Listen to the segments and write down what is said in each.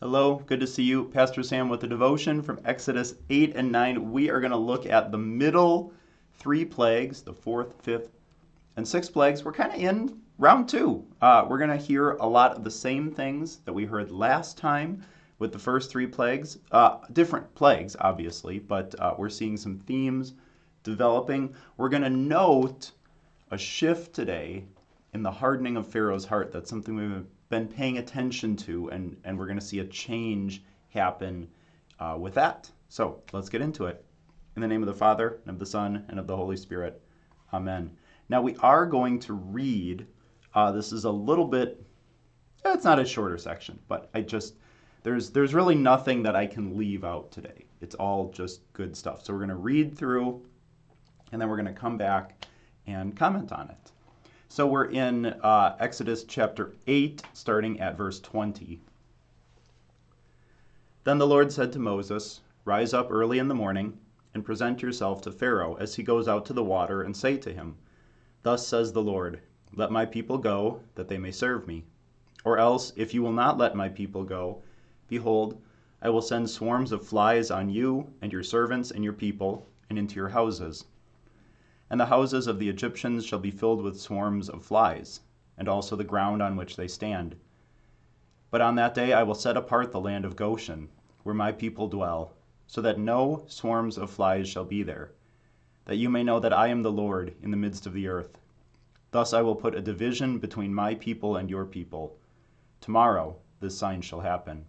Hello, good to see you. Pastor Sam with the devotion from Exodus 8 and 9. We are going to look at the middle three plagues, the fourth, fifth, and sixth plagues. We're kind of in round two. Uh, we're going to hear a lot of the same things that we heard last time with the first three plagues. Uh, different plagues, obviously, but uh, we're seeing some themes developing. We're going to note a shift today in the hardening of Pharaoh's heart. That's something we've been paying attention to, and, and we're going to see a change happen uh, with that. So let's get into it. In the name of the Father, and of the Son, and of the Holy Spirit. Amen. Now we are going to read, uh, this is a little bit, it's not a shorter section, but I just, there's, there's really nothing that I can leave out today. It's all just good stuff. So we're going to read through, and then we're going to come back and comment on it. So we're in uh, Exodus chapter 8, starting at verse 20. Then the Lord said to Moses, Rise up early in the morning, and present yourself to Pharaoh as he goes out to the water, and say to him, Thus says the Lord, Let my people go, that they may serve me. Or else, if you will not let my people go, behold, I will send swarms of flies on you, and your servants, and your people, and into your houses and the houses of the Egyptians shall be filled with swarms of flies, and also the ground on which they stand. But on that day I will set apart the land of Goshen, where my people dwell, so that no swarms of flies shall be there, that you may know that I am the Lord in the midst of the earth. Thus I will put a division between my people and your people. Tomorrow this sign shall happen.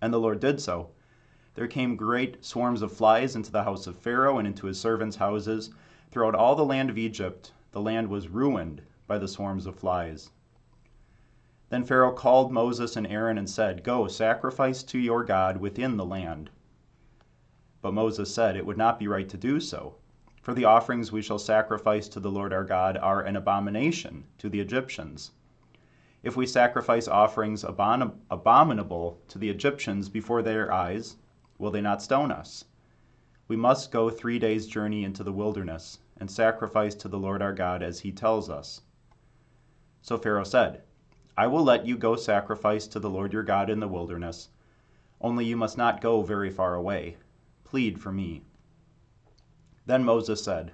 And the Lord did so. There came great swarms of flies into the house of Pharaoh and into his servants' houses. Throughout all the land of Egypt, the land was ruined by the swarms of flies. Then Pharaoh called Moses and Aaron and said, Go, sacrifice to your God within the land. But Moses said, It would not be right to do so, for the offerings we shall sacrifice to the Lord our God are an abomination to the Egyptians. If we sacrifice offerings abominable to the Egyptians before their eyes, will they not stone us? We must go three days' journey into the wilderness, and sacrifice to the Lord our God as he tells us. So Pharaoh said, I will let you go sacrifice to the Lord your God in the wilderness, only you must not go very far away. Plead for me. Then Moses said,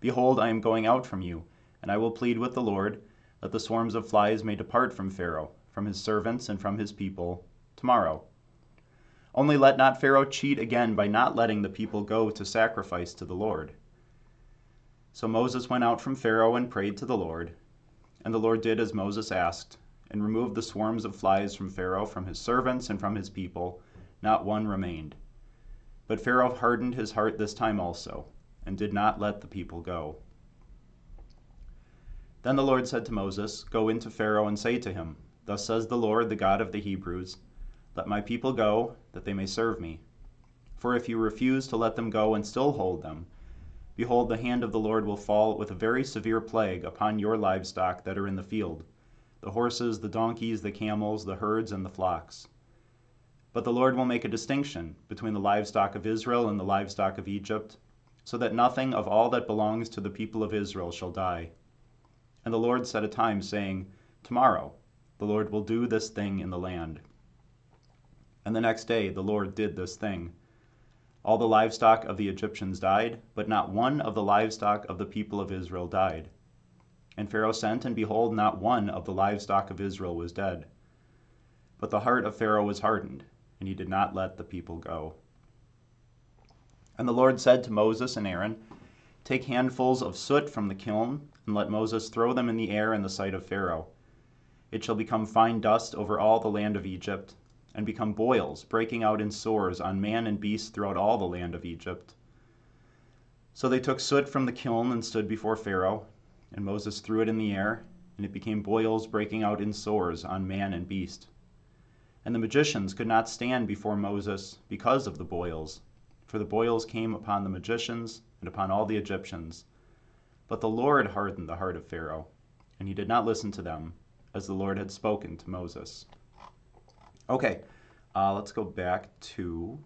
Behold, I am going out from you, and I will plead with the Lord, that the swarms of flies may depart from Pharaoh, from his servants, and from his people, tomorrow. Only let not Pharaoh cheat again by not letting the people go to sacrifice to the Lord. So Moses went out from Pharaoh and prayed to the Lord. And the Lord did as Moses asked, and removed the swarms of flies from Pharaoh, from his servants, and from his people. Not one remained. But Pharaoh hardened his heart this time also, and did not let the people go. Then the Lord said to Moses, Go into Pharaoh and say to him, Thus says the Lord, the God of the Hebrews, let my people go, that they may serve me. For if you refuse to let them go and still hold them, behold, the hand of the Lord will fall with a very severe plague upon your livestock that are in the field the horses, the donkeys, the camels, the herds, and the flocks. But the Lord will make a distinction between the livestock of Israel and the livestock of Egypt, so that nothing of all that belongs to the people of Israel shall die. And the Lord set a time, saying, Tomorrow the Lord will do this thing in the land. And the next day the Lord did this thing. All the livestock of the Egyptians died, but not one of the livestock of the people of Israel died. And Pharaoh sent, and behold, not one of the livestock of Israel was dead. But the heart of Pharaoh was hardened, and he did not let the people go. And the Lord said to Moses and Aaron, Take handfuls of soot from the kiln, and let Moses throw them in the air in the sight of Pharaoh. It shall become fine dust over all the land of Egypt, and become boils, breaking out in sores on man and beast throughout all the land of Egypt. So they took soot from the kiln and stood before Pharaoh, and Moses threw it in the air, and it became boils breaking out in sores on man and beast. And the magicians could not stand before Moses because of the boils, for the boils came upon the magicians and upon all the Egyptians. But the Lord hardened the heart of Pharaoh, and he did not listen to them, as the Lord had spoken to Moses. Okay, uh, let's go back to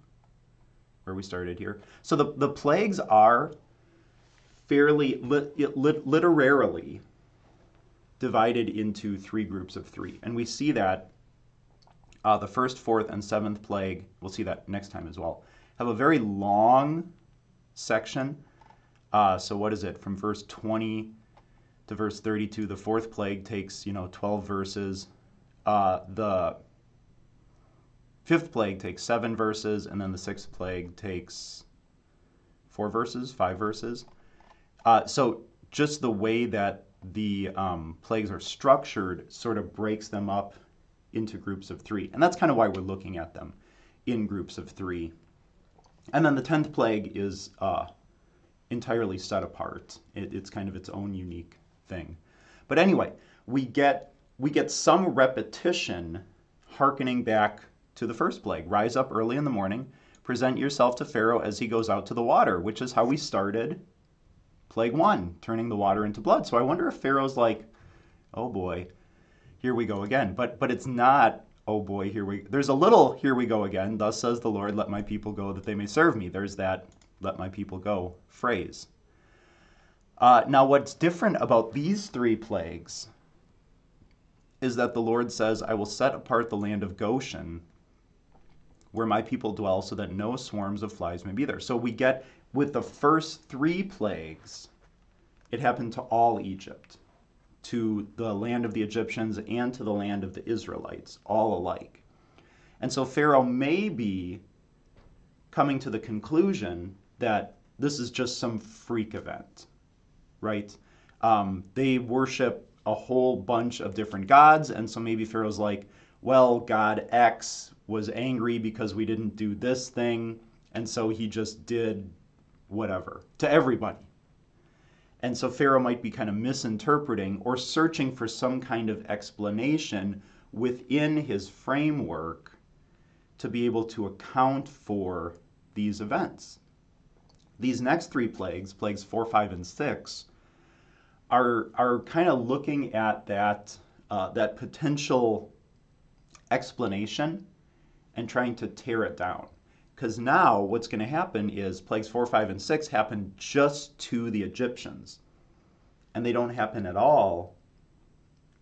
where we started here. So the, the plagues are fairly lit, lit, literarily divided into three groups of three. And we see that uh, the first, fourth, and seventh plague, we'll see that next time as well, have a very long section. Uh, so what is it? From verse 20 to verse 32, the fourth plague takes, you know, 12 verses. Uh, the fifth plague takes seven verses, and then the sixth plague takes four verses, five verses. Uh, so just the way that the um, plagues are structured sort of breaks them up into groups of three. And that's kind of why we're looking at them in groups of three. And then the 10th plague is uh, entirely set apart. It, it's kind of its own unique thing. But anyway, we get we get some repetition harkening back to the first plague. Rise up early in the morning, present yourself to Pharaoh as he goes out to the water, which is how we started plague 1, turning the water into blood. So I wonder if Pharaoh's like, "Oh boy, here we go again." But but it's not oh boy, here we there's a little here we go again. Thus says the Lord, let my people go that they may serve me. There's that let my people go phrase. Uh, now, what's different about these three plagues is that the Lord says, I will set apart the land of Goshen where my people dwell so that no swarms of flies may be there. So we get with the first three plagues, it happened to all Egypt to the land of the Egyptians and to the land of the Israelites, all alike. And so Pharaoh may be coming to the conclusion that this is just some freak event, right? Um, they worship a whole bunch of different gods, and so maybe Pharaoh's like, well, God X was angry because we didn't do this thing, and so he just did whatever to everybody. And so Pharaoh might be kind of misinterpreting or searching for some kind of explanation within his framework to be able to account for these events. These next three plagues, plagues four, five, and six, are, are kind of looking at that, uh, that potential explanation and trying to tear it down. Because now what's going to happen is plagues 4, 5, and 6 happen just to the Egyptians. And they don't happen at all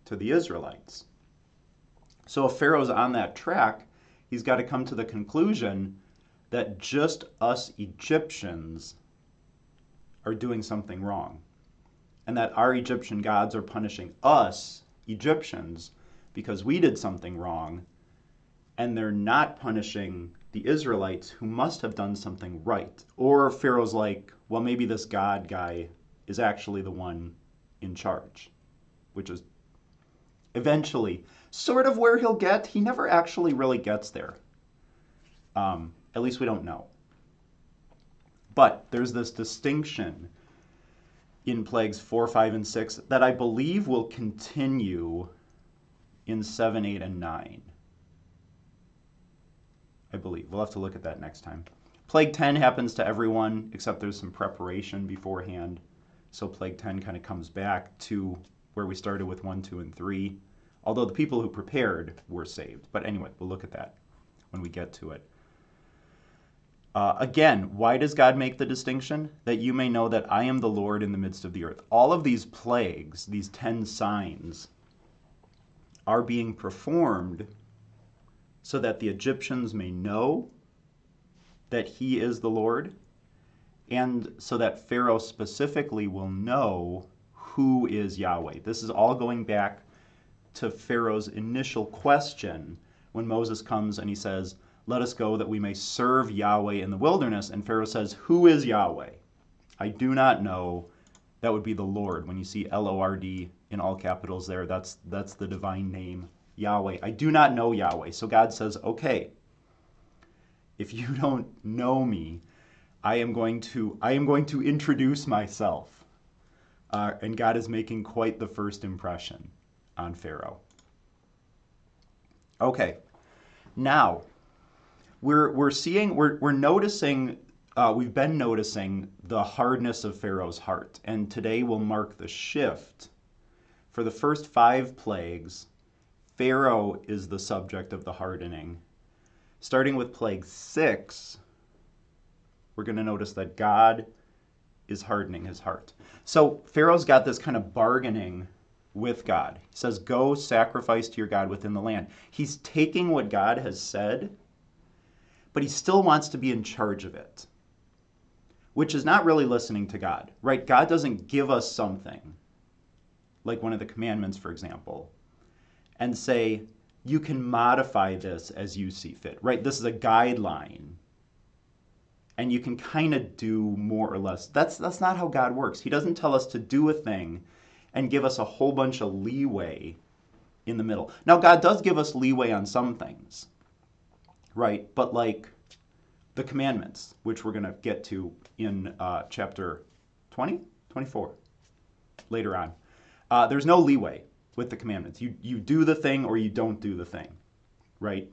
to the Israelites. So if Pharaoh's on that track, he's got to come to the conclusion that just us Egyptians are doing something wrong. And that our Egyptian gods are punishing us, Egyptians, because we did something wrong. And they're not punishing the Israelites who must have done something right. Or Pharaoh's like, well, maybe this God guy is actually the one in charge, which is eventually sort of where he'll get. He never actually really gets there. Um, at least we don't know. But there's this distinction in plagues 4, 5, and 6 that I believe will continue in 7, 8, and 9. I believe. We'll have to look at that next time. Plague 10 happens to everyone, except there's some preparation beforehand. So Plague 10 kind of comes back to where we started with 1, 2, and 3. Although the people who prepared were saved. But anyway, we'll look at that when we get to it. Uh, again, why does God make the distinction? That you may know that I am the Lord in the midst of the earth. All of these plagues, these 10 signs, are being performed so that the Egyptians may know that he is the Lord, and so that Pharaoh specifically will know who is Yahweh. This is all going back to Pharaoh's initial question when Moses comes and he says, Let us go that we may serve Yahweh in the wilderness. And Pharaoh says, Who is Yahweh? I do not know. That would be the Lord. When you see L O R D in all capitals there, that's, that's the divine name Yahweh. I do not know Yahweh. So God says, okay, if you don't know me, I am going to I am going to introduce myself. Uh, and God is making quite the first impression on Pharaoh. Okay, now we're we're seeing we're we're noticing uh, we've been noticing the hardness of Pharaoh's heart, and today will mark the shift. For the first five plagues, Pharaoh is the subject of the hardening. Starting with plague six, we're going to notice that God is hardening his heart. So Pharaoh's got this kind of bargaining with God. He says, Go sacrifice to your God within the land. He's taking what God has said, but he still wants to be in charge of it, which is not really listening to God, right? God doesn't give us something, like one of the commandments, for example, and say, You can modify this as you see fit, right? This is a guideline. And you can kind of do more or less. That's, that's not how God works. He doesn't tell us to do a thing and give us a whole bunch of leeway in the middle. Now, God does give us leeway on some things, right? But like the commandments, which we're going to get to in uh, chapter 20, 24, later on, uh, there's no leeway with the commandments. You, you do the thing or you don't do the thing, right?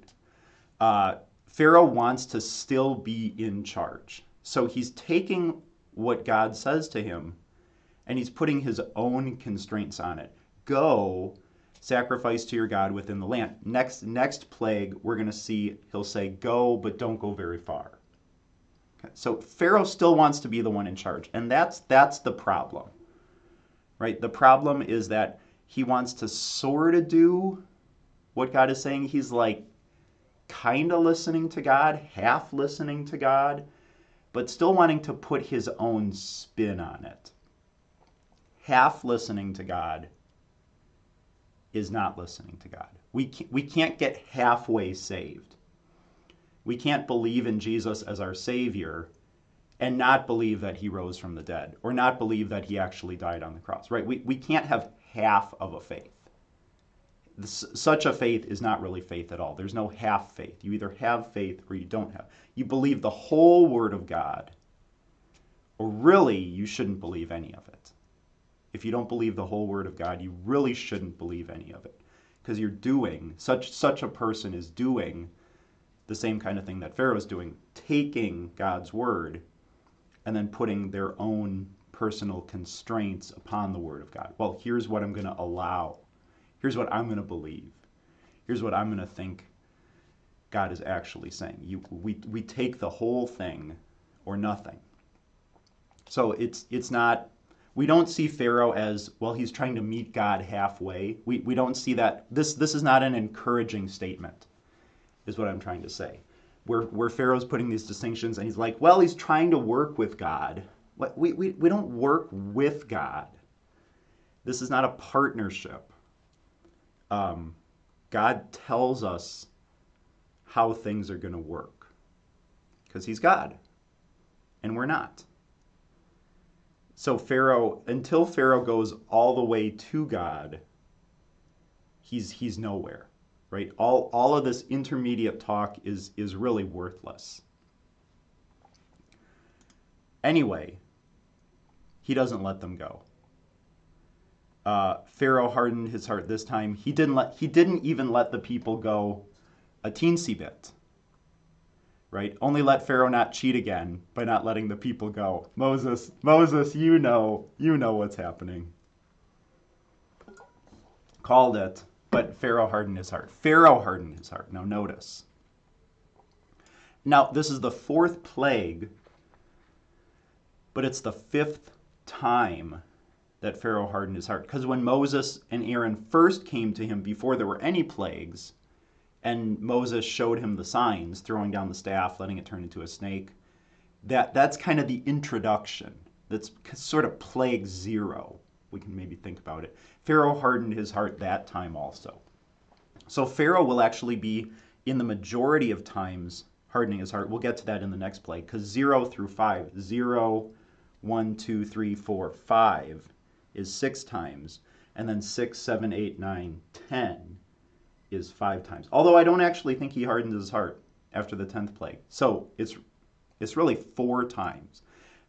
Uh, Pharaoh wants to still be in charge. So he's taking what God says to him and he's putting his own constraints on it. Go sacrifice to your God within the land. Next next plague, we're going to see he'll say go but don't go very far. Okay. So Pharaoh still wants to be the one in charge, and that's that's the problem. Right? The problem is that he wants to sort of do what God is saying. He's like kind of listening to God, half listening to God, but still wanting to put his own spin on it half listening to God is not listening to God. We can't, we can't get halfway saved. We can't believe in Jesus as our Savior and not believe that he rose from the dead or not believe that he actually died on the cross, right? We, we can't have half of a faith. This, such a faith is not really faith at all. There's no half faith. You either have faith or you don't have. You believe the whole Word of God, or really, you shouldn't believe any of it if you don't believe the whole word of God, you really shouldn't believe any of it. Because you're doing, such such a person is doing the same kind of thing that Pharaoh is doing, taking God's word and then putting their own personal constraints upon the word of God. Well, here's what I'm going to allow. Here's what I'm going to believe. Here's what I'm going to think God is actually saying. You, we, we take the whole thing or nothing. So it's it's not we don't see Pharaoh as, well, he's trying to meet God halfway. We, we don't see that. This, this is not an encouraging statement, is what I'm trying to say. Where, where Pharaoh's putting these distinctions and he's like, well, he's trying to work with God. We, we, we don't work with God. This is not a partnership. Um, God tells us how things are going to work because he's God and we're not. So Pharaoh, until Pharaoh goes all the way to God, he's he's nowhere, right? All all of this intermediate talk is is really worthless. Anyway, he doesn't let them go. Uh, Pharaoh hardened his heart this time. He didn't let he didn't even let the people go a teensy bit right? Only let Pharaoh not cheat again by not letting the people go. Moses, Moses, you know, you know what's happening. Called it, but Pharaoh hardened his heart. Pharaoh hardened his heart. Now notice. Now, this is the fourth plague, but it's the fifth time that Pharaoh hardened his heart. Because when Moses and Aaron first came to him before there were any plagues, and Moses showed him the signs, throwing down the staff, letting it turn into a snake. That that's kind of the introduction. That's sort of plague zero. We can maybe think about it. Pharaoh hardened his heart that time also. So Pharaoh will actually be in the majority of times hardening his heart. We'll get to that in the next play because zero through five, zero, one, two, three, four, five is six times, and then six, seven, eight, nine, ten is five times. Although I don't actually think he hardened his heart after the tenth plague. So it's it's really four times.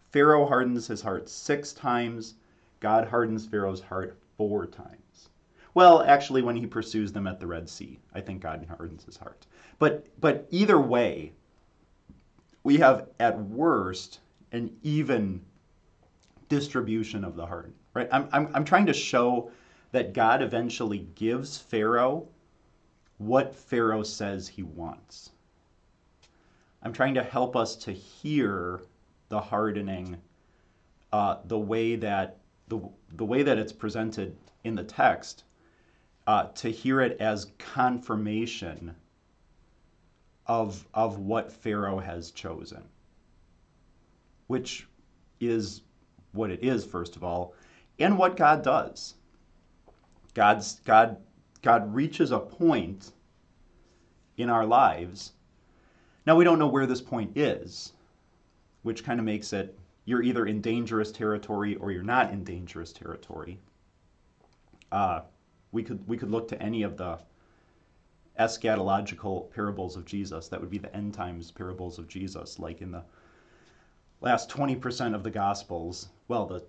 Pharaoh hardens his heart six times. God hardens Pharaoh's heart four times. Well, actually, when he pursues them at the Red Sea, I think God hardens his heart. But but either way, we have at worst an even distribution of the heart. Right? I'm, I'm, I'm trying to show that God eventually gives Pharaoh what Pharaoh says he wants. I'm trying to help us to hear the hardening uh, the way that the, the way that it's presented in the text uh, to hear it as confirmation of, of what Pharaoh has chosen, which is what it is, first of all, and what God does. God's, God, God reaches a point in our lives. Now, we don't know where this point is, which kind of makes it you're either in dangerous territory or you're not in dangerous territory. Uh, we could we could look to any of the eschatological parables of Jesus. That would be the end times parables of Jesus, like in the last 20% of the Gospels. Well, the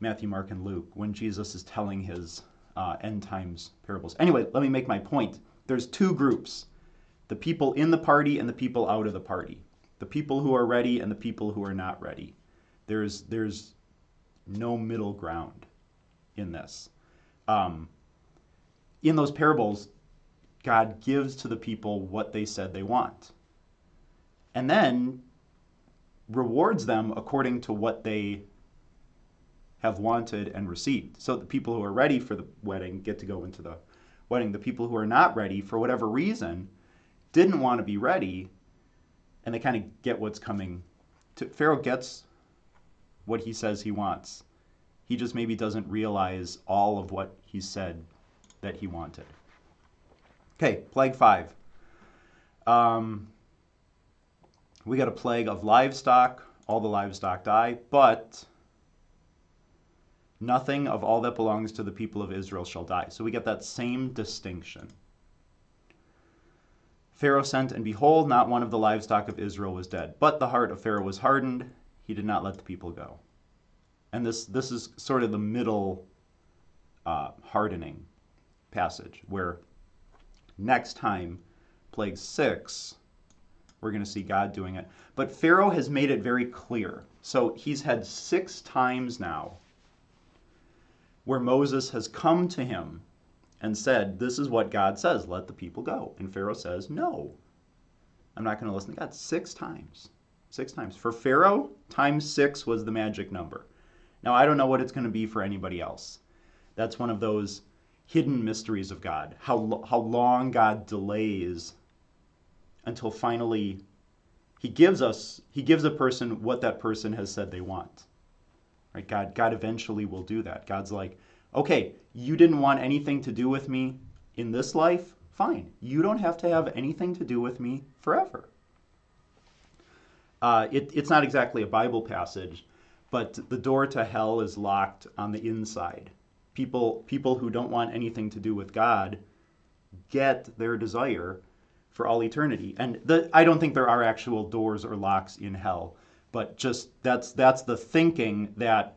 Matthew, Mark, and Luke, when Jesus is telling his uh, end times parables. Anyway, let me make my point. There's two groups the people in the party and the people out of the party. The people who are ready and the people who are not ready. There's there's no middle ground in this. Um, in those parables, God gives to the people what they said they want, and then rewards them according to what they have wanted and received. So the people who are ready for the wedding get to go into the wedding. The people who are not ready, for whatever reason, didn't want to be ready, and they kind of get what's coming. To, Pharaoh gets what he says he wants. He just maybe doesn't realize all of what he said that he wanted. Okay, plague five. Um, we got a plague of livestock. All the livestock die, but nothing of all that belongs to the people of Israel shall die. So we get that same distinction. Pharaoh sent, and behold, not one of the livestock of Israel was dead. But the heart of Pharaoh was hardened, he did not let the people go. And this, this is sort of the middle uh, hardening passage, where next time, plague six, we're going to see God doing it. But Pharaoh has made it very clear. So he's had six times now where Moses has come to him and said, This is what God says, let the people go. And Pharaoh says, No, I'm not going to listen to God. Six times. Six times. For Pharaoh, times six was the magic number. Now, I don't know what it's going to be for anybody else. That's one of those hidden mysteries of God. How, how long God delays until finally he gives us, he gives a person what that person has said they want. Right? God, God eventually will do that. God's like, okay, you didn't want anything to do with me in this life? Fine. You don't have to have anything to do with me forever. Uh, it, it's not exactly a Bible passage, but the door to hell is locked on the inside. People, people who don't want anything to do with God get their desire for all eternity. And the, I don't think there are actual doors or locks in hell, but just that's that's the thinking that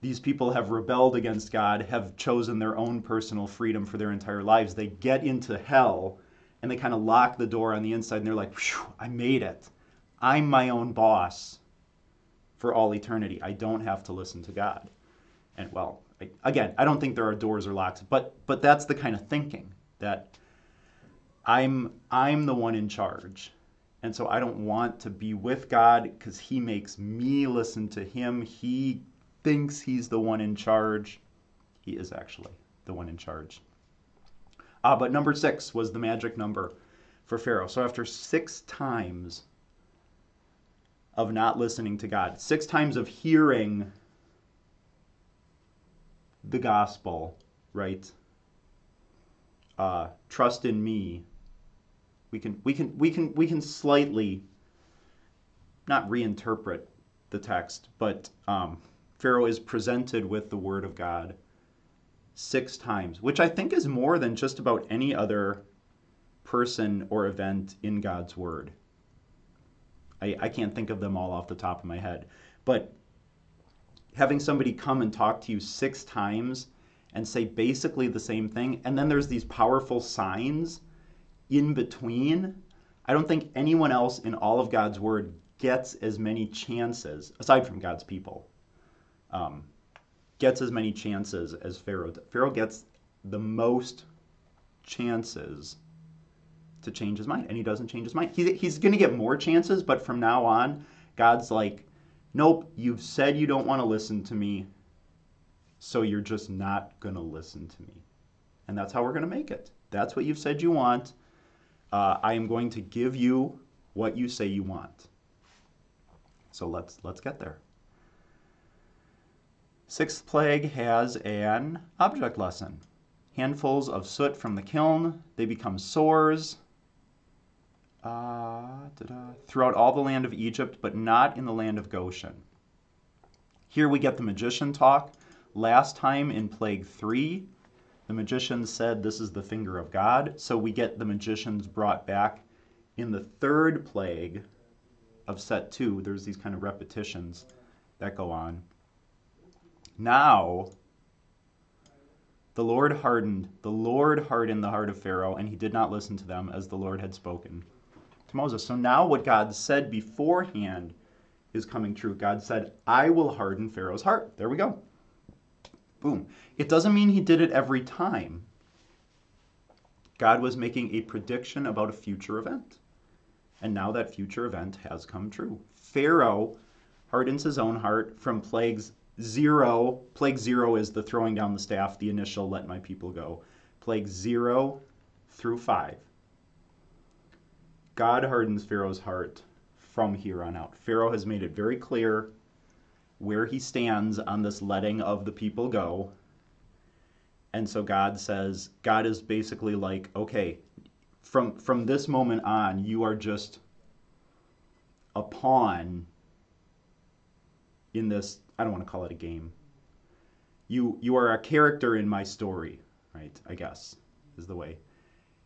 these people have rebelled against God, have chosen their own personal freedom for their entire lives. They get into hell and they kind of lock the door on the inside and they're like, I made it. I'm my own boss for all eternity. I don't have to listen to God. And well, I, again, I don't think there are doors or locks, but but that's the kind of thinking that I'm I'm the one in charge. And so I don't want to be with God because he makes me listen to him. He thinks he's the one in charge. He is actually the one in charge. Uh, but number six was the magic number for Pharaoh. So after six times of not listening to God, six times of hearing the gospel, right? Uh, trust in me. We can we can we can we can slightly not reinterpret the text, but um, Pharaoh is presented with the word of God six times, which I think is more than just about any other person or event in God's word. I, I can't think of them all off the top of my head. But having somebody come and talk to you six times and say basically the same thing, and then there's these powerful signs in between, I don't think anyone else in all of God's word gets as many chances, aside from God's people, um, gets as many chances as Pharaoh. Pharaoh gets the most chances to change his mind, and he doesn't change his mind. He, he's going to get more chances, but from now on, God's like, nope, you've said you don't want to listen to me, so you're just not going to listen to me. And that's how we're going to make it. That's what you've said you want. Uh, I am going to give you what you say you want. So let's let's get there. Sixth plague has an object lesson. Handfuls of soot from the kiln, they become sores uh, throughout all the land of Egypt, but not in the land of Goshen. Here we get the magician talk. Last time in Plague 3, the magician said, This is the finger of God. So we get the magicians brought back in the third plague of set 2. There's these kind of repetitions that go on. Now, the Lord hardened, the Lord hardened the heart of Pharaoh, and he did not listen to them as the Lord had spoken to Moses. So now what God said beforehand is coming true. God said, I will harden Pharaoh's heart. There we go. Boom. It doesn't mean he did it every time. God was making a prediction about a future event. And now that future event has come true. Pharaoh hardens his own heart from plagues zero. Plague zero is the throwing down the staff, the initial let my people go. Plague zero through five. God hardens Pharaoh's heart from here on out. Pharaoh has made it very clear where he stands on this letting of the people go. And so God says, God is basically like, okay, from from this moment on, you are just a pawn in this I don't want to call it a game. You you are a character in my story, right? I guess is the way.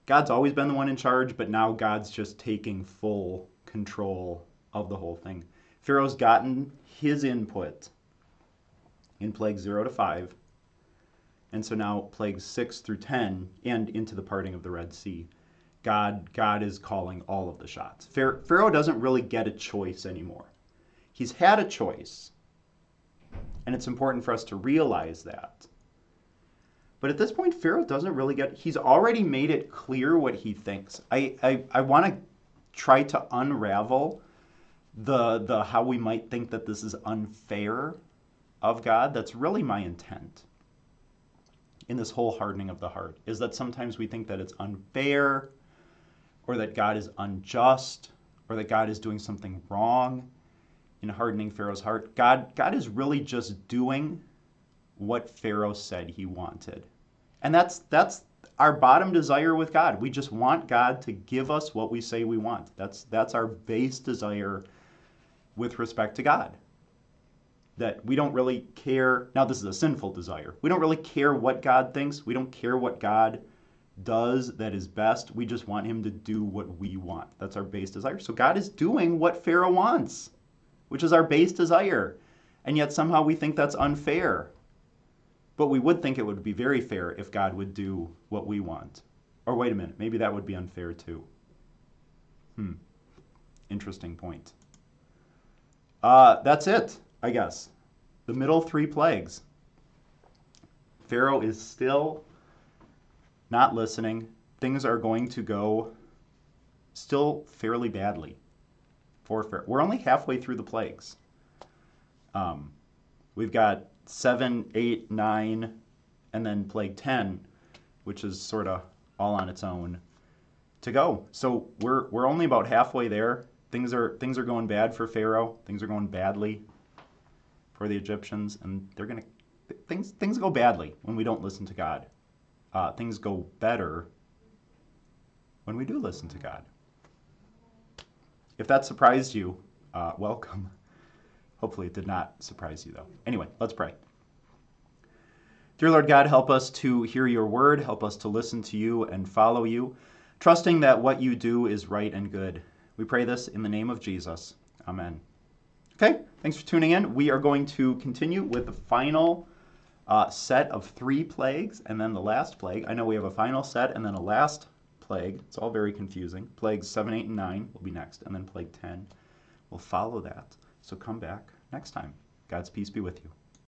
God's always been the one in charge, but now God's just taking full control of the whole thing. Pharaoh's gotten his input in plague 0 to 5. And so now plagues 6 through 10 and into the parting of the Red Sea. God God is calling all of the shots. Pharaoh doesn't really get a choice anymore. He's had a choice and it's important for us to realize that. But at this point, Pharaoh doesn't really get, he's already made it clear what he thinks. I, I, I want to try to unravel the, the how we might think that this is unfair of God. That's really my intent in this whole hardening of the heart, is that sometimes we think that it's unfair or that God is unjust or that God is doing something wrong in hardening Pharaoh's heart. God, God is really just doing what Pharaoh said he wanted. And that's that's our bottom desire with God. We just want God to give us what we say we want. That's that's our base desire with respect to God. That we don't really care. Now this is a sinful desire. We don't really care what God thinks. We don't care what God does that is best. We just want him to do what we want. That's our base desire. So God is doing what Pharaoh wants which is our base desire. And yet somehow we think that's unfair. But we would think it would be very fair if God would do what we want. Or wait a minute, maybe that would be unfair too. Hmm. Interesting point. Uh, that's it, I guess. The middle three plagues. Pharaoh is still not listening. Things are going to go still fairly badly for Pharaoh. We're only halfway through the plagues. Um, we've got seven, eight, nine, and then plague 10, which is sort of all on its own to go. So we're, we're only about halfway there. Things are, things are going bad for Pharaoh. Things are going badly for the Egyptians, and they're going to, things, things go badly when we don't listen to God. Uh, things go better when we do listen to God. If that surprised you, uh, welcome. Hopefully, it did not surprise you, though. Anyway, let's pray. Dear Lord God, help us to hear your word, help us to listen to you and follow you, trusting that what you do is right and good. We pray this in the name of Jesus. Amen. Okay, thanks for tuning in. We are going to continue with the final uh, set of three plagues and then the last plague. I know we have a final set and then a last plague. It's all very confusing. Plagues 7, 8, and 9 will be next, and then plague 10 will follow that. So come back next time. God's peace be with you.